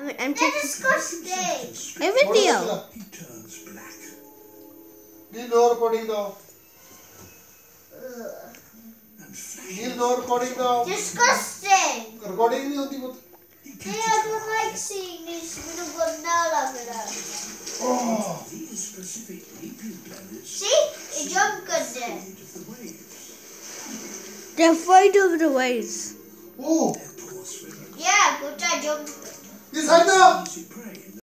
I'm, I'm They're taking disgusting. a video. He turns black. Need no recording though. And flashes. Need no recording though. Disgusting. Recording नहीं होती वो. He Hey, catches I don't like seeing this. मैंने गंदा लग रहा है. Oh. these specific leaping planets See? ये jump कर दे. of the waves. They're afraid of the waves. Oh. Their pores swim Yeah, good job jump. 你猜呢